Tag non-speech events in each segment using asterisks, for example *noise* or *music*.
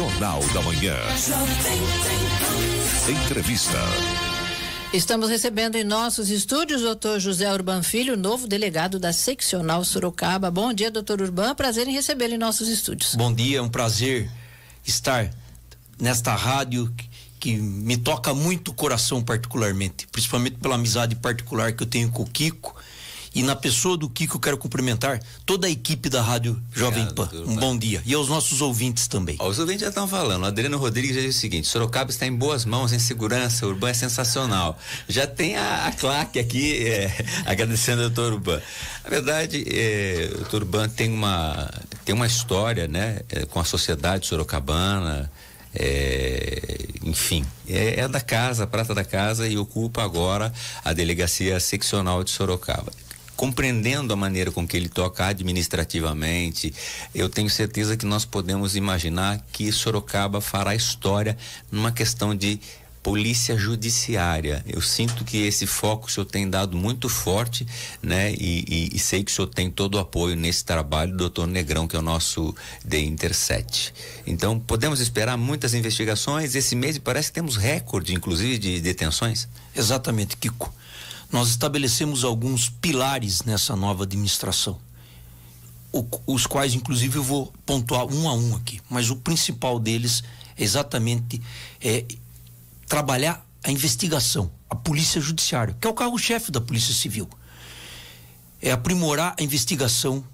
Jornal da Manhã. Entrevista. Estamos recebendo em nossos estúdios o doutor José Urban Filho, novo delegado da seccional Sorocaba. Bom dia, doutor Urban. Prazer em recebê-lo em nossos estúdios. Bom dia, é um prazer estar nesta rádio que me toca muito o coração particularmente, principalmente pela amizade particular que eu tenho com o Kiko e na pessoa do Kiko, eu quero cumprimentar toda a equipe da Rádio Jovem Pan. Um bom dia. E aos nossos ouvintes também. Ó, os ouvintes já estão falando. O Adriano Rodrigues já disse o seguinte: Sorocaba está em boas mãos, em segurança. O Urban é sensacional. Já tem a, a claque aqui é, *laughs* agradecendo ao doutor Urban. Na verdade, é, o doutor Urban tem uma, tem uma história né, é, com a sociedade sorocabana. É, enfim, é, é, da casa, prata da casa e ocupa agora a delegacia seccional de Sorocaba compreendendo a maneira com que ele toca administrativamente, eu tenho certeza que nós podemos imaginar que Sorocaba fará história numa questão de polícia judiciária. Eu sinto que esse foco o senhor tem dado muito forte, né? E, e, e, sei que o senhor tem todo o apoio nesse trabalho do doutor Negrão, que é o nosso The Intercept. Então, podemos esperar muitas investigações. Esse mês parece que temos recorde, inclusive, de detenções. Exatamente, Kiko nós estabelecemos alguns pilares nessa nova administração, os quais, inclusive, eu vou pontuar um a um aqui, mas o principal deles é exatamente é, trabalhar a investigação, a polícia judiciária, que é o carro-chefe da Polícia Civil. É aprimorar a investigação,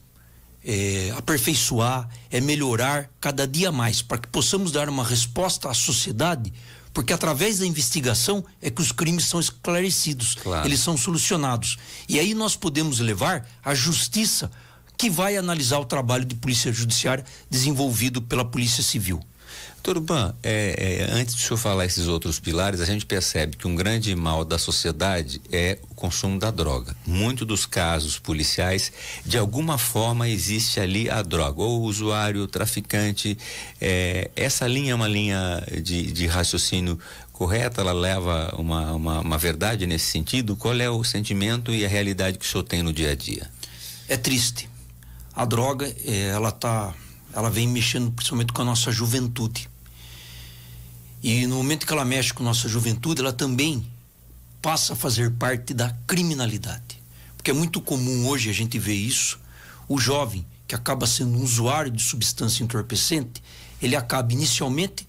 é aperfeiçoar, é melhorar cada dia mais, para que possamos dar uma resposta à sociedade porque através da investigação é que os crimes são esclarecidos, claro. eles são solucionados. E aí nós podemos levar à justiça que vai analisar o trabalho de polícia judiciária desenvolvido pela Polícia Civil. Turban, é, é, antes de o senhor falar esses outros pilares, a gente percebe que um grande mal da sociedade é o consumo da droga. Muitos dos casos policiais, de alguma forma, existe ali a droga, ou o usuário, o traficante. É, essa linha é uma linha de, de raciocínio correta, ela leva uma, uma, uma verdade nesse sentido? Qual é o sentimento e a realidade que o senhor tem no dia a dia? É triste. A droga, é, ela tá, ela vem mexendo principalmente com a nossa juventude e no momento que ela mexe com nossa juventude, ela também passa a fazer parte da criminalidade. Porque é muito comum hoje a gente ver isso. O jovem que acaba sendo um usuário de substância entorpecente, ele acaba inicialmente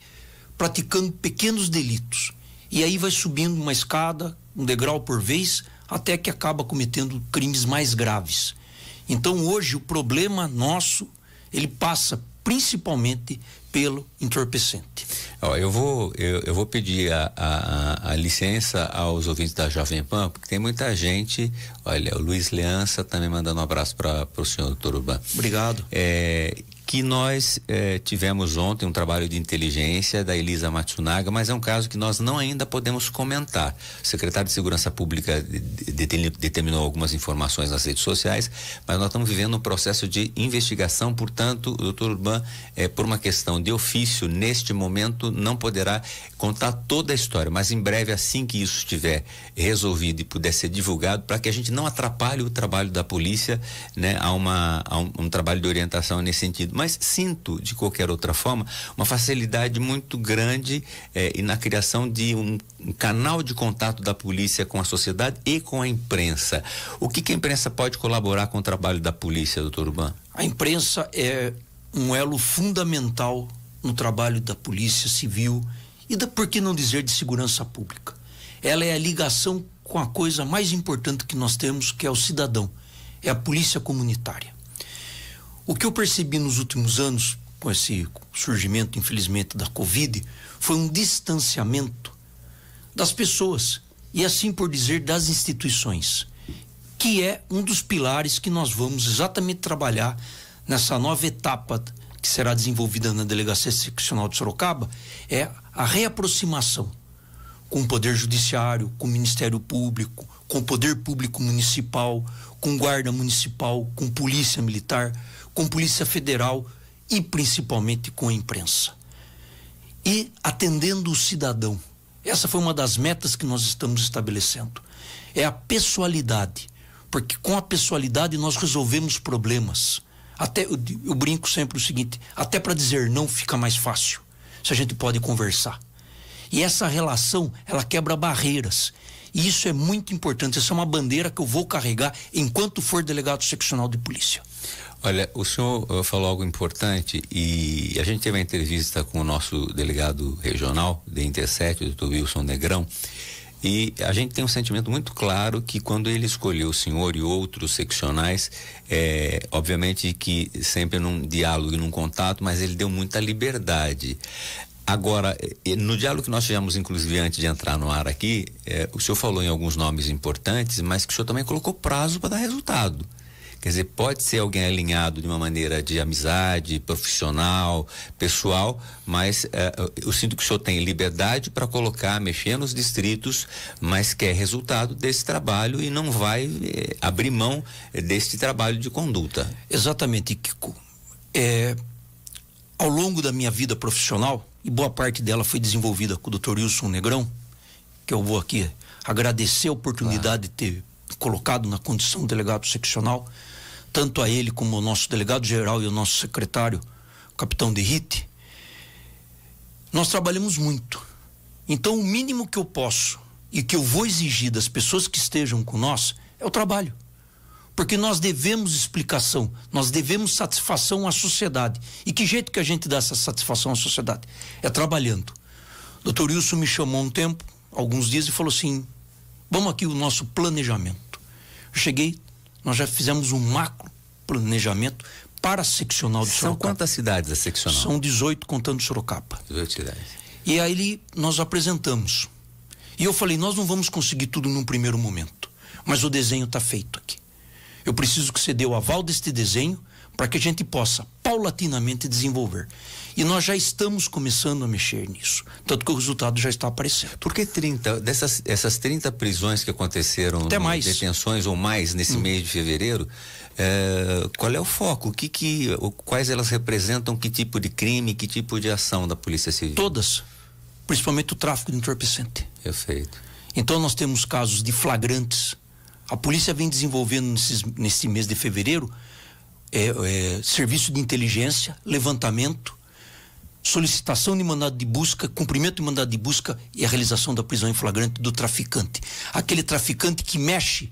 praticando pequenos delitos. E aí vai subindo uma escada, um degrau por vez, até que acaba cometendo crimes mais graves. Então hoje o problema nosso, ele passa principalmente pelo entorpecente. Ó, eu vou eu, eu vou pedir a, a, a, licença aos ouvintes da Jovem Pan, porque tem muita gente. Olha, o Luiz Leança também mandando um abraço para o senhor doutor Urban. Obrigado. É, que nós eh, tivemos ontem um trabalho de inteligência da Elisa Matsunaga, mas é um caso que nós não ainda podemos comentar. O secretário de Segurança Pública determinou algumas informações nas redes sociais, mas nós estamos vivendo um processo de investigação, portanto, o doutor Urban, eh, por uma questão de ofício, neste momento, não poderá contar toda a história, mas em breve, assim que isso estiver resolvido e puder ser divulgado, para que a gente não atrapalhe o trabalho da polícia, né, a, uma, a um, um trabalho de orientação nesse sentido mas sinto, de qualquer outra forma, uma facilidade muito grande eh, na criação de um, um, canal de contato da polícia com a sociedade e com a imprensa. O que, que a imprensa pode colaborar com o trabalho da polícia, doutor Urban? A imprensa é um elo fundamental no trabalho da polícia civil e da, por que não dizer, de segurança pública. Ela é a ligação com a coisa mais importante que nós temos, que é o cidadão, é a polícia comunitária. O que eu percebi nos últimos anos, com esse surgimento, infelizmente, da Covid, foi um distanciamento das pessoas e, assim por dizer, das instituições, que é um dos pilares que nós vamos exatamente trabalhar nessa nova etapa que será desenvolvida na Delegacia Seccional de Sorocaba, é a reaproximação com o Poder Judiciário, com o Ministério Público, com o Poder Público Municipal, com Guarda Municipal, com Polícia Militar, com Polícia Federal e principalmente com a imprensa. E atendendo o cidadão. Essa foi uma das metas que nós estamos estabelecendo. É a pessoalidade. Porque com a pessoalidade nós resolvemos problemas. Até eu, eu brinco sempre o seguinte: até para dizer não fica mais fácil. se a gente pode conversar. E essa relação, ela quebra barreiras. E isso é muito importante. Essa é uma bandeira que eu vou carregar enquanto for delegado seccional de polícia. Olha, o senhor uh, falou algo importante e a gente teve uma entrevista com o nosso delegado regional de Interset, o doutor Wilson Negrão, e a gente tem um sentimento muito claro que quando ele escolheu o senhor e outros seccionais, é, obviamente que sempre num diálogo e num contato, mas ele deu muita liberdade. Agora, no diálogo que nós tivemos, inclusive, antes de entrar no ar aqui, é, o senhor falou em alguns nomes importantes, mas que o senhor também colocou prazo para dar resultado. Quer dizer, pode ser alguém alinhado de uma maneira de amizade, profissional, pessoal, mas é, eu sinto que o senhor tem liberdade para colocar, mexer nos distritos, mas quer resultado desse trabalho e não vai é, abrir mão desse trabalho de conduta. Exatamente, Kiko. É, ao longo da minha vida profissional, e boa parte dela foi desenvolvida com o Dr. Wilson Negrão, que eu vou aqui agradecer a oportunidade claro. de ter colocado na condição de delegado seccional, tanto a ele como o nosso delegado geral e o nosso secretário, o capitão de Rite. Nós trabalhamos muito. Então, o mínimo que eu posso e que eu vou exigir das pessoas que estejam com nós é o trabalho porque nós devemos explicação, nós devemos satisfação à sociedade. E que jeito que a gente dá essa satisfação à sociedade? É trabalhando. Doutor Wilson me chamou um tempo, alguns dias, e falou assim: vamos aqui o nosso planejamento. Eu cheguei, nós já fizemos um macro planejamento para a seccional de São Sorocaba. São quantas cidades a seccional? São 18 contando Sorocaba. 18 cidades. E aí nós apresentamos. E eu falei, nós não vamos conseguir tudo num primeiro momento, mas o desenho está feito aqui. Eu preciso que você dê o aval deste desenho para que a gente possa paulatinamente desenvolver. E nós já estamos começando a mexer nisso. Tanto que o resultado já está aparecendo. Por que 30? Dessas essas 30 prisões que aconteceram, Até mais. detenções ou mais nesse hum. mês de fevereiro, é, qual é o foco? O que, que, quais elas representam? Que tipo de crime, que tipo de ação da Polícia Civil? Todas. Principalmente o tráfico de entorpecente. Perfeito. Então nós temos casos de flagrantes a polícia vem desenvolvendo nesses, nesse mês de fevereiro é, é, serviço de inteligência, levantamento, solicitação de mandado de busca, cumprimento de mandado de busca e a realização da prisão em flagrante do traficante. Aquele traficante que mexe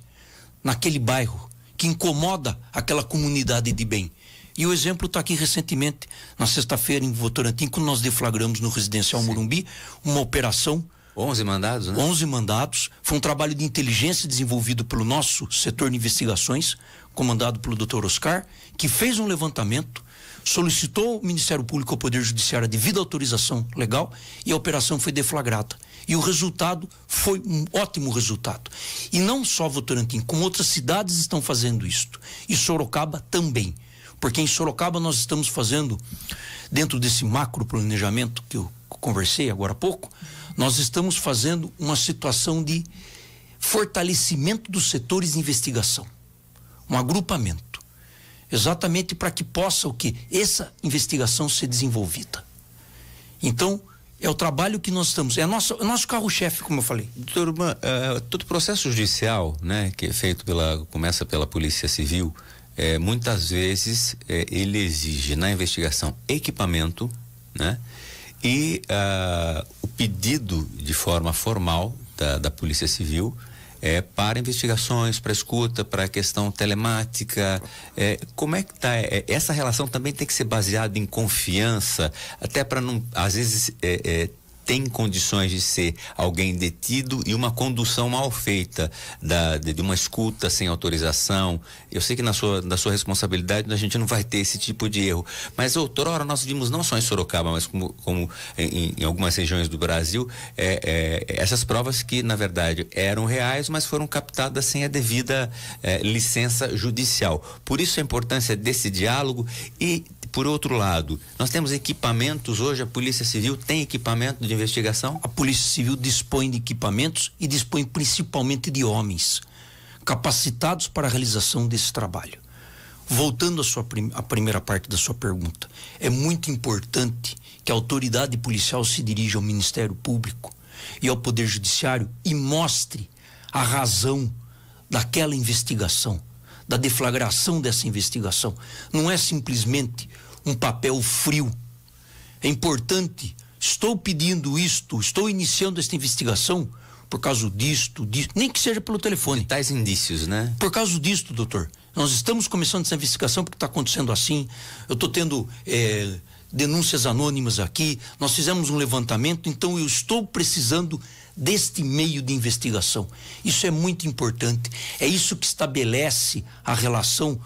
naquele bairro, que incomoda aquela comunidade de bem. E o exemplo está aqui recentemente, na sexta-feira, em Votorantim, quando nós deflagramos no residencial Sim. Morumbi uma operação 11 mandados, né? 11 mandados. Foi um trabalho de inteligência desenvolvido pelo nosso setor de investigações, comandado pelo Dr. Oscar, que fez um levantamento, solicitou ao Ministério Público ao Poder Judiciário a devida autorização legal e a operação foi deflagrada. E o resultado foi um ótimo resultado. E não só Votorantim, como outras cidades estão fazendo isto. E Sorocaba também. Porque em Sorocaba nós estamos fazendo, dentro desse macro planejamento que eu conversei agora há pouco, nós estamos fazendo uma situação de fortalecimento dos setores de investigação, um agrupamento, exatamente para que possa o que essa investigação ser desenvolvida. Então é o trabalho que nós estamos, é nosso, é nosso carro-chefe, como eu falei. Doutor Urban, uh, todo processo judicial, né, que é feito pela, começa pela Polícia Civil, é, muitas vezes é, ele exige na investigação equipamento, né? E o pedido de forma formal da, da Polícia Civil é, para investigações, para escuta, para a questão telemática. É, como é que está? É, essa relação também tem que ser baseada em confiança, até para não, às vezes, é, é tem condições de ser alguém detido e uma condução mal feita da, de, de, uma escuta sem autorização. Eu sei que na sua, na sua responsabilidade a gente não vai ter esse tipo de erro. Mas outra hora nós vimos não só em Sorocaba, mas como, como em, em algumas regiões do Brasil, é, é, essas provas que, na verdade, eram reais, mas foram captadas sem a devida é, licença judicial. Por isso a importância desse diálogo e por outro lado, nós temos equipamentos hoje, a Polícia Civil tem equipamento de investigação? A Polícia Civil dispõe de equipamentos e dispõe principalmente de homens capacitados para a realização desse trabalho. Voltando à sua prim à primeira parte da sua pergunta, é muito importante que a autoridade policial se dirija ao Ministério Público e ao Poder Judiciário e mostre a razão daquela investigação, da deflagração dessa investigação. Não é simplesmente um papel frio. É importante estou pedindo isto, estou iniciando esta investigação por causa disto, disto, nem que seja pelo telefone. tais indícios, né? Por causa disto, doutor. Nós estamos começando essa investigação porque está acontecendo assim. Eu estou tendo é, denúncias anônimas aqui. Nós fizemos um levantamento, então eu estou precisando deste meio de investigação. Isso é muito importante. É isso que estabelece a relação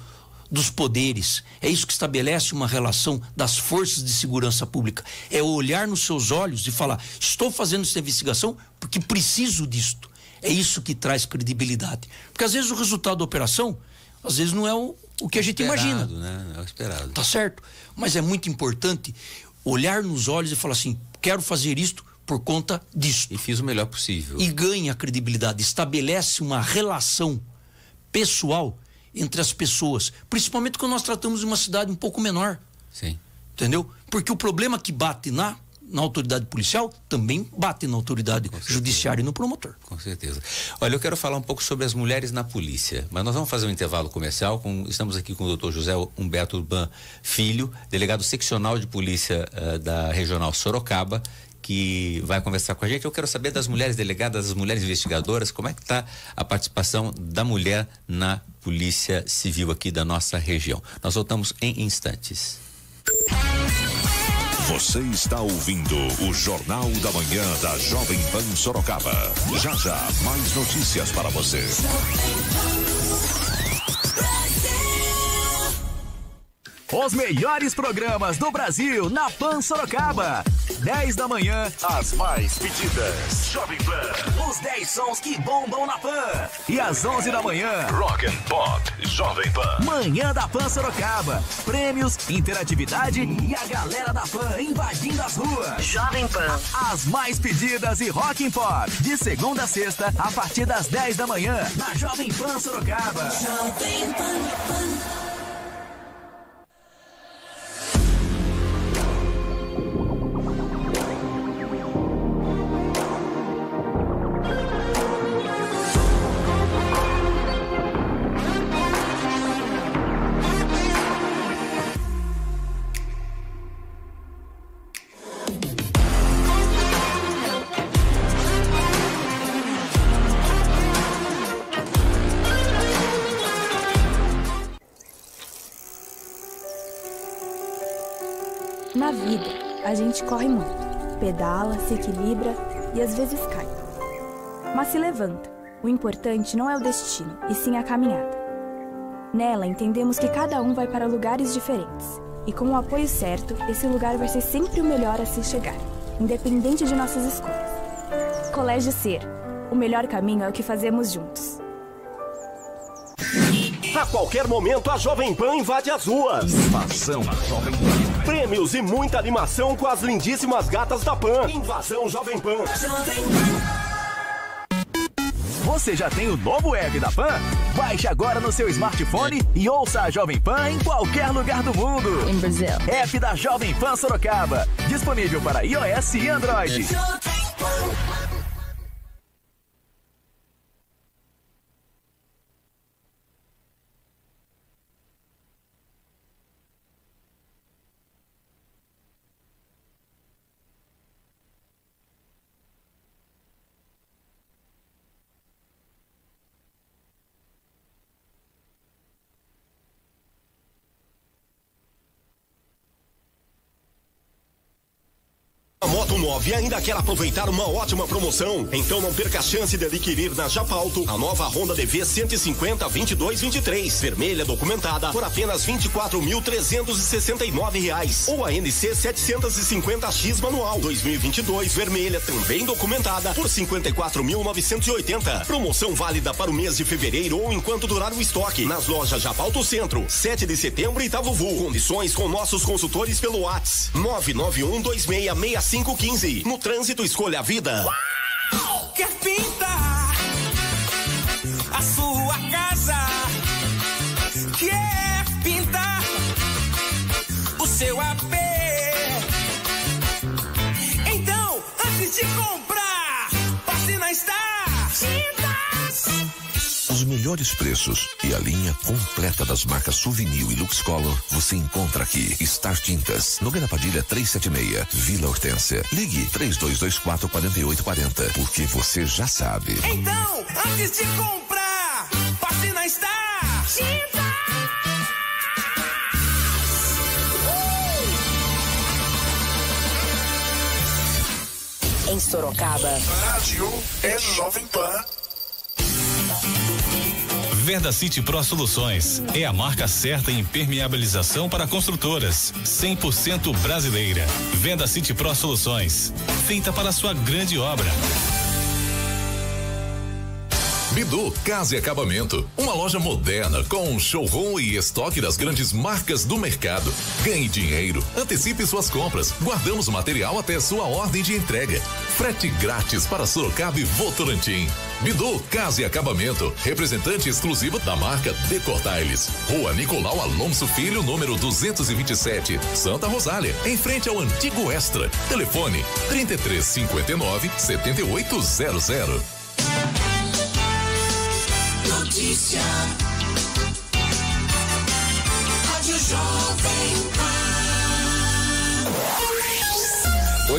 dos poderes. É isso que estabelece uma relação das forças de segurança pública. É olhar nos seus olhos e falar: estou fazendo essa investigação porque preciso disto. É isso que traz credibilidade. Porque às vezes o resultado da operação, às vezes não é o, o que a gente esperado, imagina. Né? É o esperado. Tá certo. Mas é muito importante olhar nos olhos e falar assim: quero fazer isto por conta disto. E fiz o melhor possível. E ganha credibilidade, estabelece uma relação pessoal entre as pessoas, principalmente quando nós tratamos de uma cidade um pouco menor. Sim. Entendeu? Porque o problema que bate na na autoridade policial também bate na autoridade judiciária e no promotor. Com certeza. Olha, eu quero falar um pouco sobre as mulheres na polícia, mas nós vamos fazer um intervalo comercial. Com, estamos aqui com o doutor José Humberto Urban Filho, delegado seccional de polícia uh, da Regional Sorocaba, que vai conversar com a gente. Eu quero saber das mulheres delegadas, das mulheres investigadoras, como é que está a participação da mulher na Polícia Civil aqui da nossa região. Nós voltamos em instantes. Você está ouvindo o Jornal da Manhã da Jovem Pan Sorocaba. Já já, mais notícias para você. Os melhores programas do Brasil na Pan Sorocaba. 10 da manhã, as mais pedidas. Jovem Pan. Os 10 sons que bombam na Pan. E às 11 da manhã, Rock and Pop Jovem Pan. Manhã da Pan Sorocaba. Prêmios, interatividade e a galera da Pan invadindo as ruas. Jovem Pan. As mais pedidas e Rock and Pop. De segunda a sexta, a partir das 10 da manhã, na Jovem Pan Sorocaba. Jovem Pan. Pan. A gente corre muito, pedala, se equilibra e às vezes cai. Mas se levanta. O importante não é o destino, e sim a caminhada. Nela, entendemos que cada um vai para lugares diferentes, e com o apoio certo, esse lugar vai ser sempre o melhor a se chegar, independente de nossas escolhas. Colégio Ser. O melhor caminho é o que fazemos juntos. A qualquer momento, a Jovem Pan invade as ruas. Invasão Jovem Pan. Prêmios e muita animação com as lindíssimas gatas da Pan. Invasão Jovem Pan. Você já tem o novo app da Pan? Baixe agora no seu smartphone e ouça a Jovem Pan em qualquer lugar do mundo. Em Brasil. App da Jovem Pan Sorocaba. Disponível para iOS e Android. Moto 9 ainda quer aproveitar uma ótima promoção? Então não perca a chance de adquirir na Japauto a nova Honda DV 150 2223, vermelha documentada por apenas 24.369 reais ou a NC 750X manual 2022 vermelha também documentada por 54.980. Promoção válida para o mês de fevereiro ou enquanto durar o estoque nas lojas Japauto Centro, 7 de setembro e Itavuvu. Condições com nossos consultores pelo WhatsApp 991 2665 515. No trânsito, escolha a vida. Uau! Melhores preços e a linha completa das marcas Souvenir e Lux Color você encontra aqui. Star Tintas, Nogueira Padilha 376, Vila Hortência. Ligue 3224 4840, porque você já sabe. Então, antes de comprar, passe na Star. Em Sorocaba. Rádio é Jovem Pan. Venda City Pro Soluções é a marca certa em impermeabilização para construtoras, 100% brasileira. Venda City Pro Soluções, feita para sua grande obra. Bidu Casa e Acabamento, uma loja moderna com um showroom e estoque das grandes marcas do mercado. Ganhe dinheiro, antecipe suas compras, guardamos o material até sua ordem de entrega. Frete grátis para Sorocaba e Votorantim. Bidu Casa e Acabamento, representante exclusivo da marca Decortiles. Rua Nicolau Alonso Filho, número 227, Santa Rosália, em frente ao antigo Extra. Telefone 3359 7800. Notícia.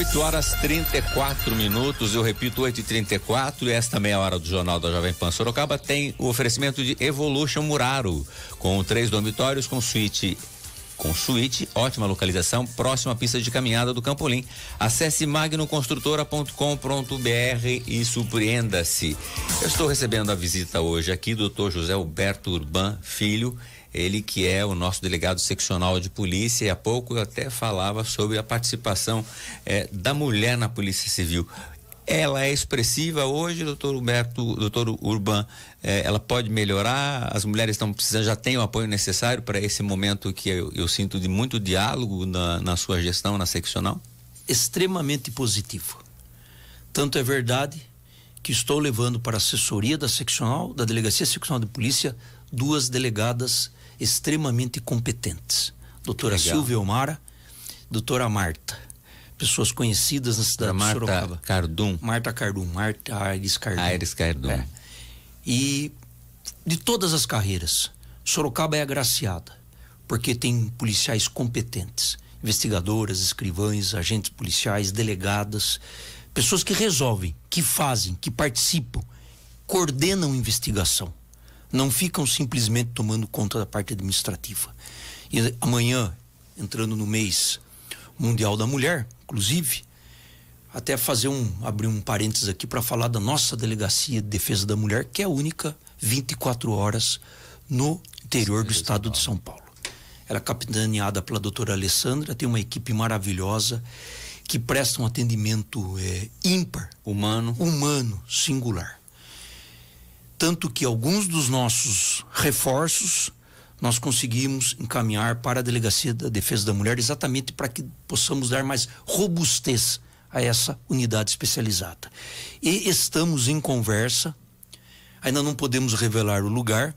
8 horas 34 minutos, eu repito, 8 e 34 e esta meia hora do Jornal da Jovem Pan Sorocaba tem o oferecimento de Evolution Muraro, com três dormitórios com suíte com suíte, ótima localização, próxima pista de caminhada do Campolim. Acesse magnoconstrutora.com.br e surpreenda-se. Eu estou recebendo a visita hoje aqui do Dr. José Alberto Urban Filho, ele que é o nosso delegado seccional de polícia e há pouco eu até falava sobre a participação eh, da mulher na Polícia Civil. Ela é expressiva hoje, doutor Humberto, doutor Urban, eh, ela pode melhorar, as mulheres estão precisando, já têm o apoio necessário para esse momento que eu, eu sinto de muito diálogo na, na sua gestão, na seccional? extremamente positivo. Tanto é verdade que estou levando para a assessoria da seccional, da delegacia seccional de polícia, duas delegadas extremamente competentes. Doutora. Silvia Omara, doutora Marta. Pessoas conhecidas na cidade de Marta Sorocaba. Cardum. Marta Cardum, Marta Aires Cardum. Aires Cardum. É. E de todas as carreiras, Sorocaba é agraciada, porque tem policiais competentes, investigadoras, escrivães, agentes policiais, delegadas, pessoas que resolvem, que fazem, que participam, coordenam investigação. Não ficam simplesmente tomando conta da parte administrativa. E amanhã, entrando no mês Mundial da Mulher, inclusive, até fazer um abrir um parênteses aqui para falar da nossa delegacia de defesa da mulher, que é a única 24 horas no interior do estado de São Paulo. Ela é capitaneada pela doutora Alessandra, tem uma equipe maravilhosa que presta um atendimento eh, ímpar, Humano. humano, singular. Tanto que alguns dos nossos reforços nós conseguimos encaminhar para a Delegacia da Defesa da Mulher exatamente para que possamos dar mais robustez a essa unidade especializada. E estamos em conversa, ainda não podemos revelar o lugar,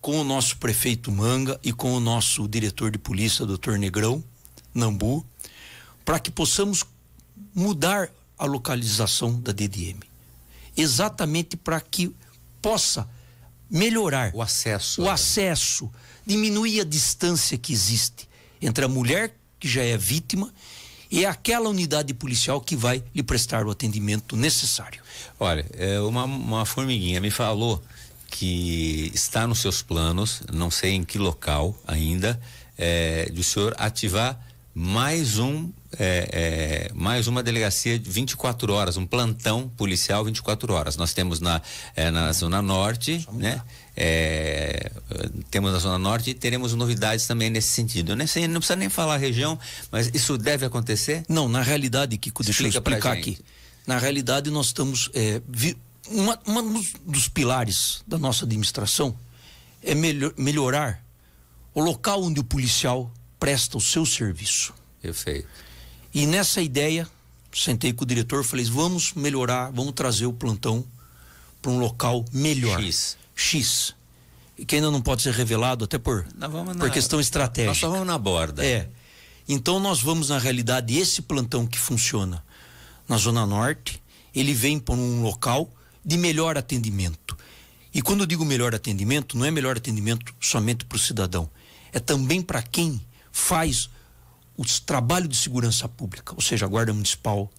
com o nosso prefeito Manga e com o nosso diretor de polícia, doutor Negrão, Nambu, para que possamos mudar a localização da DDM. Exatamente para que possa melhorar O acesso. o né? acesso, diminuir a distância que existe entre a mulher que já é vítima e aquela unidade policial que vai lhe prestar o atendimento necessário. Olha, é, uma, uma formiguinha me falou que está nos seus planos, não sei em que local ainda, é, de o senhor ativar mais um é, é, mais uma delegacia de 24 horas, um plantão policial 24 horas. Nós temos na, é, na Zona Norte, né? É, temos na Zona Norte e teremos novidades também nesse sentido. Sei, não precisa nem falar a região, mas isso deve acontecer? Não, na realidade, Kiko, deixa Explica eu explicar aqui. Na realidade, nós estamos. É, vi- uma, uma dos, dos pilares da nossa administração é melhor- melhorar o local onde o policial presta o seu serviço. Perfeito. E nessa ideia, sentei com o diretor, falei: vamos melhorar, vamos trazer o plantão para um local melhor. X. X. E que ainda não pode ser revelado, até por, Nós vamos por na- questão estratégica. Nós só vamos na borda. É. Então nós vamos, na realidade, esse plantão que funciona na Zona Norte, ele vem para um local de melhor atendimento. E quando eu digo melhor atendimento, não é melhor atendimento somente para o cidadão, é também para quem faz o trabalho de segurança pública, ou seja, a Guarda Municipal,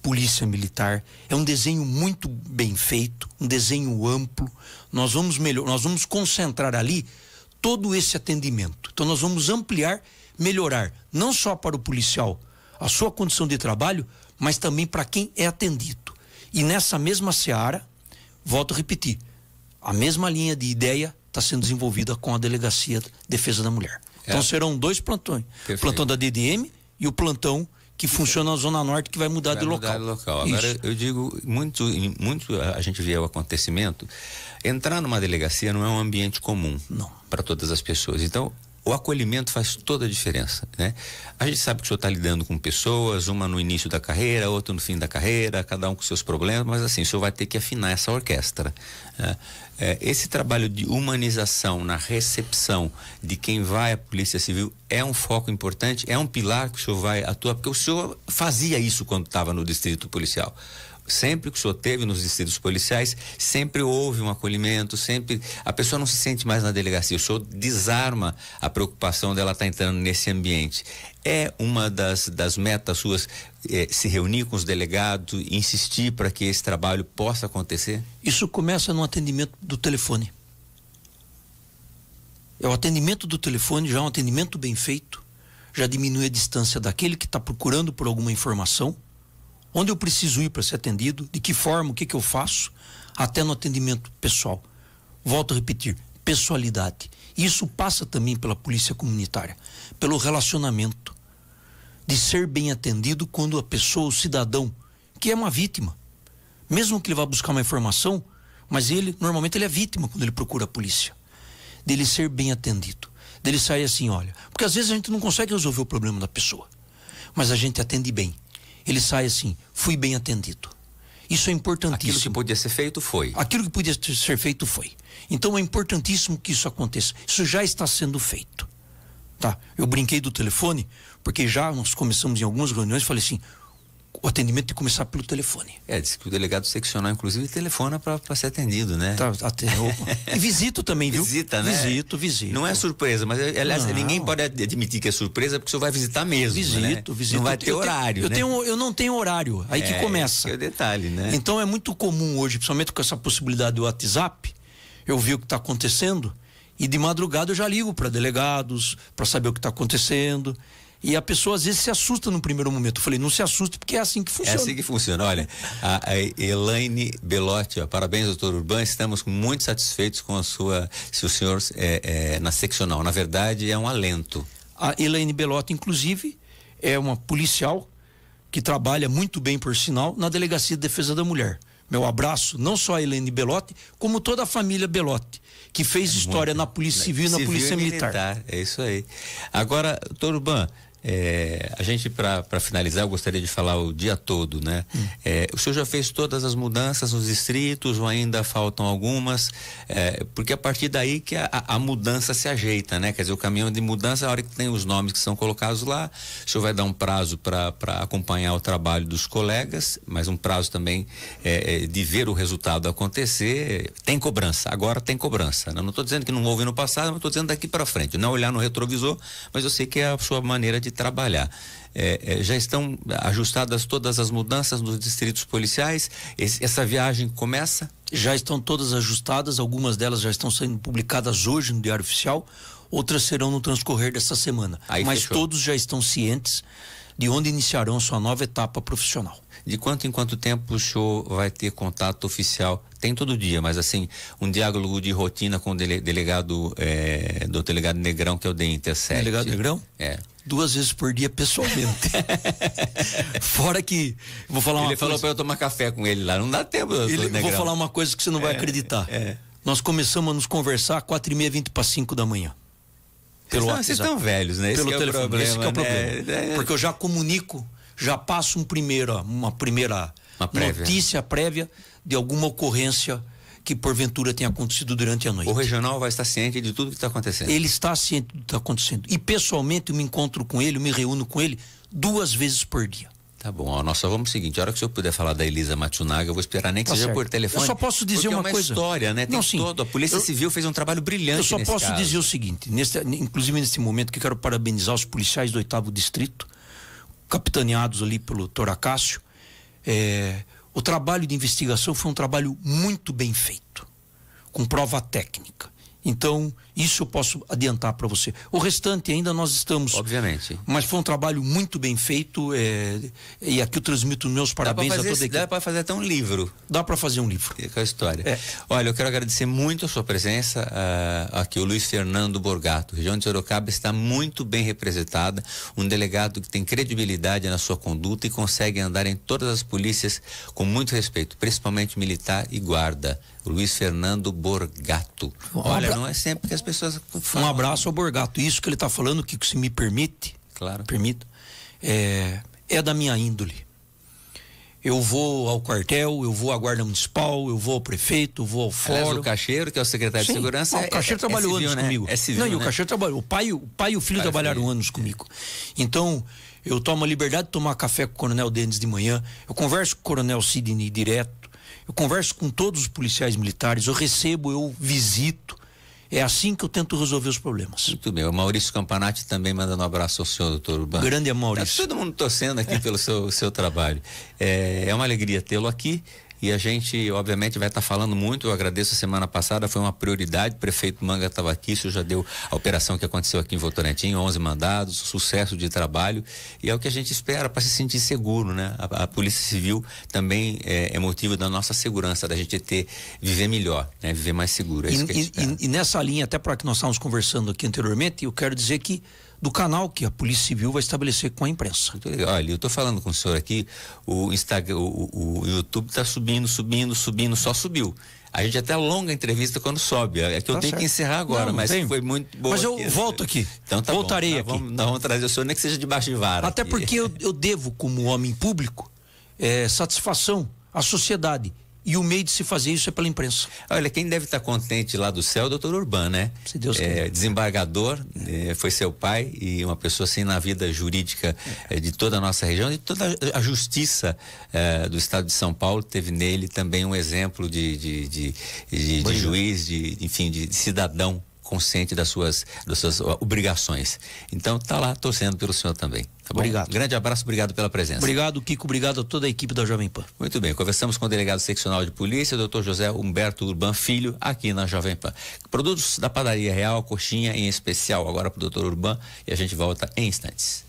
Polícia Militar. É um desenho muito bem feito, um desenho amplo. Nós vamos melhor, nós vamos concentrar ali todo esse atendimento. Então nós vamos ampliar, melhorar, não só para o policial a sua condição de trabalho, mas também para quem é atendido. E nessa mesma seara, volto a repetir, a mesma linha de ideia está sendo desenvolvida com a Delegacia de Defesa da Mulher. É. Então serão dois plantões: o plantão da DDM e o plantão que funciona na Zona Norte, que vai mudar, vai de, mudar local. de local. Agora, eu digo, muito, muito a gente vê o acontecimento. Entrar numa delegacia não é um ambiente comum para todas as pessoas. Então, o acolhimento faz toda a diferença, né? A gente sabe que o senhor está lidando com pessoas, uma no início da carreira, outra no fim da carreira, cada um com seus problemas, mas assim, o senhor vai ter que afinar essa orquestra. Né? É, esse trabalho de humanização na recepção de quem vai à Polícia Civil é um foco importante, é um pilar que o senhor vai atuar, porque o senhor fazia isso quando estava no distrito policial sempre que o senhor teve nos distritos policiais, sempre houve um acolhimento, sempre a pessoa não se sente mais na delegacia. O senhor desarma a preocupação dela estar tá entrando nesse ambiente. É uma das, das metas suas eh, se reunir com os delegados, insistir para que esse trabalho possa acontecer? Isso começa no atendimento do telefone. É o atendimento do telefone, já é um atendimento bem feito, já diminui a distância daquele que está procurando por alguma informação onde eu preciso ir para ser atendido, de que forma, o que, que eu faço, até no atendimento pessoal. Volto a repetir, pessoalidade. Isso passa também pela polícia comunitária, pelo relacionamento, de ser bem atendido quando a pessoa, o cidadão, que é uma vítima, mesmo que ele vá buscar uma informação, mas ele, normalmente, ele é vítima quando ele procura a polícia, dele ser bem atendido, dele sair assim, olha, porque às vezes a gente não consegue resolver o problema da pessoa, mas a gente atende bem ele sai assim: fui bem atendido. Isso é importantíssimo. Aquilo que podia ser feito foi. Aquilo que podia ser feito foi. Então é importantíssimo que isso aconteça. Isso já está sendo feito. Tá? Eu brinquei do telefone, porque já nós começamos em algumas reuniões, falei assim: o atendimento tem que começar pelo telefone. É, diz que o delegado seccional, inclusive, telefona para ser atendido, né? Tá, até, *laughs* e visito também, viu? Visita, né? Visito, visito. Não é surpresa, mas aliás, não. ninguém pode admitir que é surpresa porque o senhor vai visitar mesmo. Visito, né? visito. Não vai ter eu horário. Tenho, né? eu, tenho, eu não tenho horário, aí é, que começa. É o detalhe, né? Então é muito comum hoje, principalmente com essa possibilidade do WhatsApp, eu vi o que está acontecendo e de madrugada eu já ligo para delegados, para saber o que está acontecendo. E a pessoa às vezes se assusta no primeiro momento. Eu falei, não se assuste, porque é assim que é funciona. É assim que funciona. Olha, a, a Elaine Belotti, ó, parabéns, doutor Urban. Estamos muito satisfeitos com a sua. Se o senhor é, é, na seccional. Na verdade, é um alento. A Elaine Belotti, inclusive, é uma policial que trabalha muito bem, por sinal, na Delegacia de Defesa da Mulher. Meu abraço, não só a Helene Belotti, como toda a família Belotti, que fez é história muito, na Polícia Civil e na Polícia militar. militar. É isso aí. Agora, doutor Urban, é, a gente, para finalizar, eu gostaria de falar o dia todo, né? Hum. É, o senhor já fez todas as mudanças nos distritos ou ainda faltam algumas? É, porque a partir daí que a, a, mudança se ajeita, né? Quer dizer, o caminhão de mudança, a hora que tem os nomes que são colocados lá, o senhor vai dar um prazo para acompanhar o trabalho dos colegas, mas um prazo também é, é, de ver o resultado acontecer. Tem cobrança, agora tem cobrança. Né? Não estou dizendo que não houve no passado, mas estou dizendo daqui para frente. Não olhar no retrovisor, mas eu sei que é a sua maneira de trabalhar. É, é, já estão ajustadas todas as mudanças nos distritos policiais? Esse, essa viagem começa? Já estão todas ajustadas, algumas delas já estão sendo publicadas hoje no Diário Oficial, outras serão no transcorrer dessa semana. Aí Mas fechou. todos já estão cientes de onde iniciarão sua nova etapa profissional. De quanto em quanto tempo o senhor vai ter contato oficial? Tem todo dia, mas assim, um diálogo de rotina com o dele, delegado, é, do delegado Negrão, que é o de Intercept. Delegado Negrão? É duas vezes por dia pessoalmente. *laughs* Fora que vou falar ele uma falou para eu tomar café com ele lá, não dá tempo. Ele, vou falar uma coisa que você não vai é, acreditar. É. Nós começamos a nos conversar quatro e meia, vinte para cinco da manhã. Pelo vocês, vocês estão velhos, né? Pelo Esse telefone. É o problema, Esse é o problema. Né? Porque eu já comunico, já passo um primeiro, uma primeira uma prévia. notícia prévia de alguma ocorrência que porventura tenha acontecido durante a noite. O regional vai estar ciente de tudo que está acontecendo. Ele está ciente do que está acontecendo. E pessoalmente eu me encontro com ele, eu me reúno com ele duas vezes por dia. Tá bom, ó, nós só vamos o seguinte, a hora que o senhor puder falar da Elisa Matsunaga, eu vou esperar nem que Tá seja certo. por telefone. Eu só posso dizer uma é uma coisa. história, né? Tem Não, sim. todo, a Polícia Eu- Civil fez um trabalho brilhante Eu só posso caso. dizer o seguinte, nesse, inclusive nesse momento que quero parabenizar os policiais do oitavo distrito, capitaneados ali pelo Toracácio. É, o trabalho de investigação foi um trabalho muito bem feito, com prova técnica. Então, isso eu posso adiantar para você. O restante ainda nós estamos. Obviamente. Mas foi um trabalho muito bem feito. é, e aqui eu transmito meus parabéns a fazer, toda a equipe. dá pra fazer até um livro. Dá para fazer um livro. Com a história. É. Olha, eu quero agradecer muito a sua presença ah, aqui, o Luiz Fernando Borgato. A região de Sorocaba está muito bem representada, um delegado que tem credibilidade na sua conduta e consegue andar em todas as polícias com muito respeito, principalmente militar e guarda. Luiz Fernando Borgato. Olha, não é sempre que as pessoas Um falam. abraço ao Borgato. Isso que ele está falando, que se me permite, Claro. permita, é, é da minha índole. Eu vou ao quartel, eu vou à guarda municipal, eu vou ao prefeito, eu vou ao Aliás, fórum. o Cacheiro, que é o secretário Sim. de segurança, Não, é- o Cacheiro é- trabalhou é civil, anos né? comigo. É civil, Não, e o né? Cacheiro trabalhou. O pai, o pai e o filho Pai trabalharam filho. anos comigo. Então, eu tomo a liberdade de tomar café com o Coronel Denis de manhã, eu converso com o Coronel Sidney direto, eu converso com todos os policiais militares, eu recebo, eu visito. É assim que eu tento resolver os problemas. Muito bem. O Maurício Campanati também mandando um abraço ao senhor, doutor Urbano. Grande Maurício. Tá todo mundo torcendo aqui pelo seu, seu trabalho. É, é uma alegria tê-lo aqui. E a gente, obviamente, vai estar falando muito. Eu agradeço a semana passada, foi uma prioridade. O prefeito Manga estava aqui, isso já deu a operação que aconteceu aqui em Votorantim, 11 mandados, sucesso de trabalho. E é o que a gente espera para se sentir seguro, né? A, a Polícia Civil também é, é motivo da nossa segurança, da gente ter, viver melhor, né? Viver mais seguro. É E, e- e nessa linha, até para que nós estávamos conversando aqui anteriormente, eu quero dizer que do canal que a Polícia Civil vai estabelecer com a imprensa. Olha, eu tô falando com o senhor aqui, o Instagram, o, o- YouTube tá subindo, subindo, subindo, só subiu. A gente até alonga a entrevista quando sobe. É que eu Tá tenho certo. que encerrar agora, Não, não mas tem. foi muito boa. Mas eu aqui. volto aqui. Então tá Voltarei bom. aqui. Nós vamos, nós vamos trazer o senhor, nem que seja debaixo de vara. Até aqui. porque eu, eu devo, como homem público, eh, satisfação à sociedade. E o meio de se fazer isso é pela imprensa. Olha, quem deve estar contente lá do céu é o doutor Urbano, né? Se Deus é, quiser. Desembargador, é, foi seu pai e uma pessoa assim na vida jurídica é, de toda a nossa região e toda a justiça é, do estado de São Paulo teve nele também um exemplo de, de, de, de- de juiz, de, enfim, de cidadão consciente das suas, das suas obrigações. Então tá lá torcendo pelo senhor também. Tá bom? Obrigado. Grande abraço, obrigado pela presença. Obrigado, Kiko. Obrigado a toda a equipe da Jovem Pan. Muito bem, conversamos com o delegado seccional de polícia, doutor José Humberto Urban Filho, aqui na Jovem Pan. Produtos da Padaria Real, coxinha em especial, agora para o doutor Urban, e a gente volta em instantes.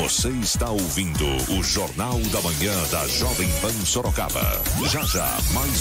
Você está ouvindo o Jornal da Manhã da Jovem Pan Sorocaba. Já já, mais